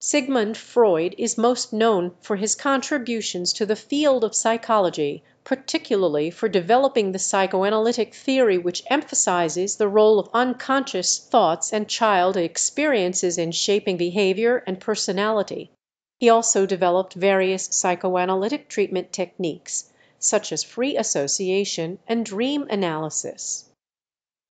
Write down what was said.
Sigmund Freud is most known for his contributions to the field of psychology, particularly for developing the psychoanalytic theory which emphasizes the role of unconscious thoughts and child experiences in shaping behavior and personality; he also developed various psychoanalytic treatment techniques, such as free association and dream analysis.